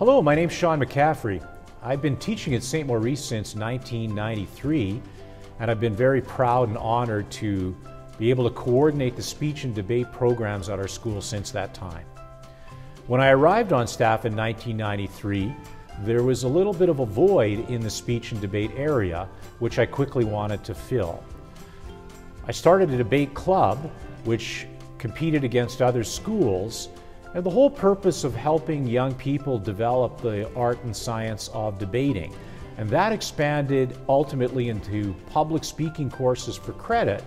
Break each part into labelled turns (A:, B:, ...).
A: Hello, my name's Sean McCaffrey. I've been teaching at St. Maurice since 1993, and I've been very proud and honored to be able to coordinate the speech and debate programs at our school since that time. When I arrived on staff in 1993, there was a little bit of a void in the speech and debate area, which I quickly wanted to fill. I started a debate club, which competed against other schools, and the whole purpose of helping young people develop the art and science of debating. And that expanded ultimately into public speaking courses for credit,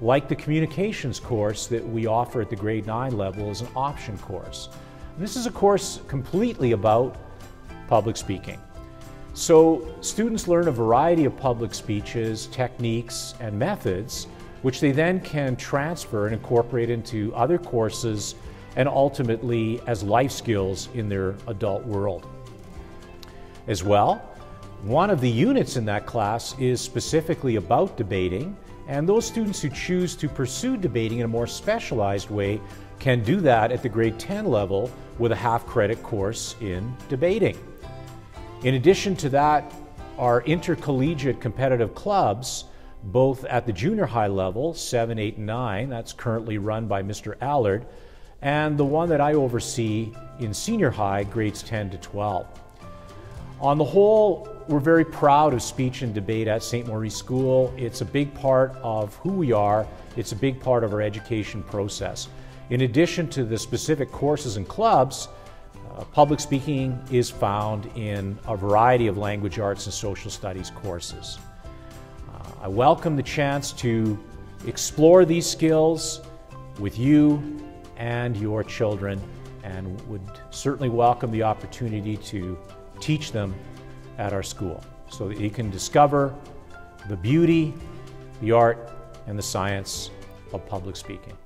A: like the communications course that we offer at the grade 9 level as an option course. And this is a course completely about public speaking. So students learn a variety of public speeches, techniques, and methods, which they then can transfer and incorporate into other courses and ultimately as life skills in their adult world. As well, one of the units in that class is specifically about debating, and those students who choose to pursue debating in a more specialized way can do that at the grade 10 level with a half credit course in debating. In addition to that, our intercollegiate competitive clubs, both at the junior high level, 7, 8, and 9, that's currently run by Mr. Allard, and the one that I oversee in senior high, grades 10 to 12. On the whole, we're very proud of speech and debate at St. Maurice School. It's a big part of who we are, it's a big part of our education process. In addition to the specific courses and clubs, uh, public speaking is found in a variety of language arts and social studies courses. Uh, I welcome the chance to explore these skills with you and your children and would certainly welcome the opportunity to teach them at our school so that you can discover the beauty, the art, and the science of public speaking.